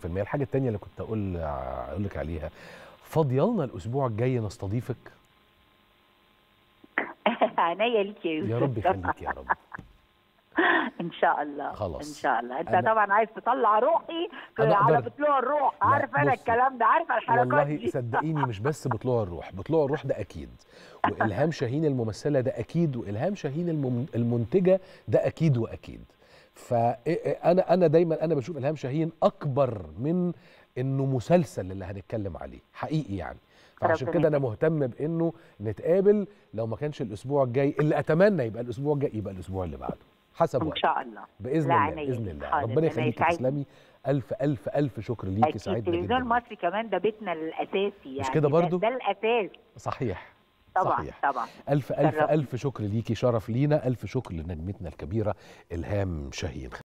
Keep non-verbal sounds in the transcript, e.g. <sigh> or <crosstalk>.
في المية الحاجة التانية اللي كنت أقول أقول لك عليها فاضية لنا الأسبوع الجاي نستضيفك؟ <laughs> عينيا ليك يا يوسف. يا رب يخليك يا رب. <laughs> إن شاء الله. خلاص. إن شاء الله. أنت أنا- طبعا عايز تطلع روحي في على. بطلوع الروح. عارف أنا. الكلام ده؟ عارفه الحركات والله دي؟ صدقيني مش بس بطلوع الروح. بطلوع الروح ده أكيد. وإلهام شاهين الممثلة ده أكيد. وإلهام شاهين المم- المنتجة ده أكيد وأكيد. فأنا أنا دايما أنا بشوف إلهام شاهين أكبر من إنه مسلسل اللي هنتكلم عليه حقيقي يعني. فعشان كده أنا مهتم بإنه نتقابل لو ما كانش الأسبوع الجاي اللي أتمنى يبقى الأسبوع الجاي يبقى الأسبوع اللي بعده حسب إن شاء الله. بإذن الله بإذن. الله. ربنا يخليكي يسعدك. تسلمي. الف الف ألف شكر ليكي أكيد سعيدة التلفزيون جدا. المصري كمان ده بيتنا الأساسي يعني كده ده- برضو؟ ده, الأساس. صحيح. طبعا صحيح. طبعا. ألف ألف شرفني. ألف شكر ليكي شرف لينا. ألف شكر لنجمتنا الكبيرة إلهام شاهين.